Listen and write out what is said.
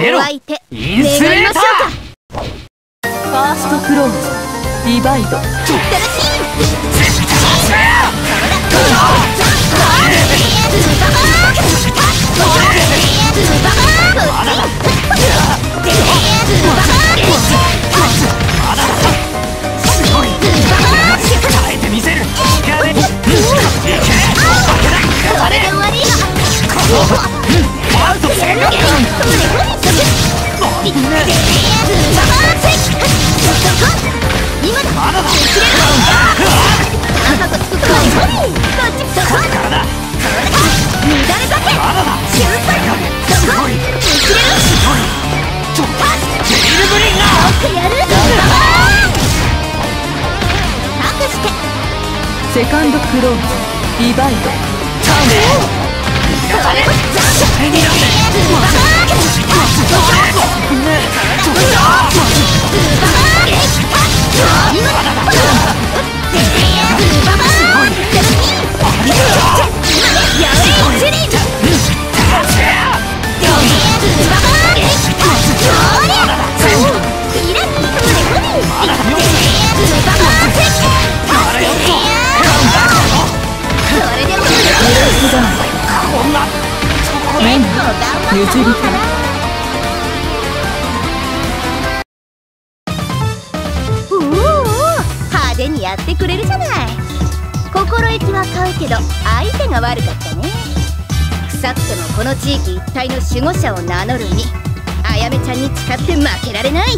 出ろお相手インスレーター。ファーストクローズディバイドルブリンガーやる託して。セカンドクローズディバイドそれ手譲りたいおお派手にやってくれるじゃない。心意気は買うけど相手が悪かったね。腐ってもこの地域一帯の守護者を名乗るにあやめちゃんに誓って負けられない。